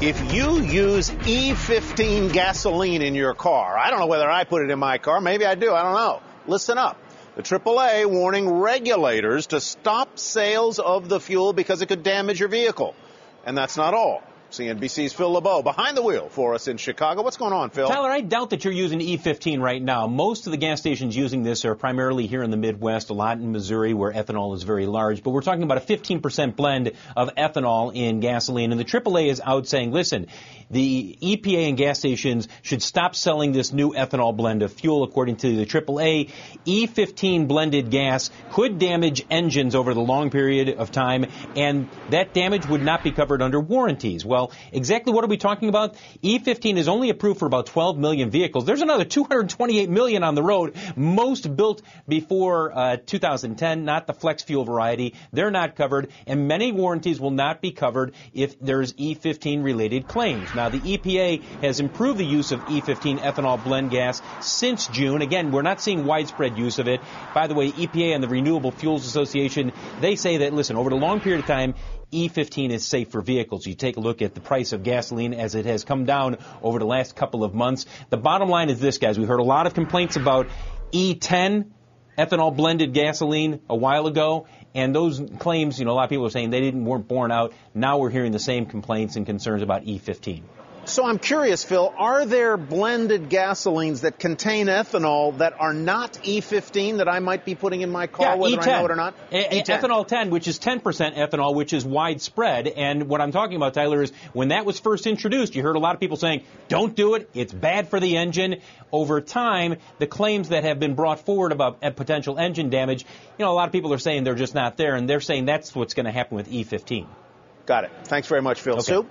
If you use E15 gasoline in your car, I don't know whether I put it in my car, maybe I do, I don't know. Listen up. The AAA warning regulators to stop sales of the fuel because it could damage your vehicle. And that's not all. CNBC's Phil LeBeau behind the wheel for us in Chicago. What's going on, Phil? Tyler, I doubt that you're using E15 right now. Most of the gas stations using this are primarily here in the Midwest, a lot in Missouri where ethanol is very large. But we're talking about a 15% blend of ethanol in gasoline. And the AAA is out saying, listen, the EPA and gas stations should stop selling this new ethanol blend of fuel. According to the AAA, E15 blended gas could damage engines over the long period of time, and that damage would not be covered under warranties. Well, exactly what are we talking about? E15 is only approved for about 12 million vehicles. There's another 228 million on the road, most built before uh, 2010, not the flex fuel variety. They're not covered, and many warranties will not be covered if there's E15 related claims. Now, the EPA has improved the use of E15 ethanol blend gas since June. Again, we're not seeing widespread use of it. By the way, EPA and the Renewable Fuels Association, they say that, listen, over the long period of time, E15 is safe for vehicles. You take a look at the price of gasoline as it has come down over the last couple of months. The bottom line is this, guys. We heard a lot of complaints about E10 ethanol blended gasoline a while ago, and those claims, you know, a lot of people are saying they didn't weren't borne out. Now we're hearing the same complaints and concerns about E15. So I'm curious, Phil, are there blended gasolines that contain ethanol that are not E15 that I might be putting in my car, yeah, whether E10. I know it or not? E- E10. Ethanol 10, which is 10% ethanol, which is widespread. And what I'm talking about, Tyler, is when that was first introduced, you heard a lot of people saying, don't do it, it's bad for the engine. Over time, the claims that have been brought forward about uh, potential engine damage, you know, a lot of people are saying they're just not there, and they're saying that's what's going to happen with E15. Got it. Thanks very much, Phil. Okay. Sue?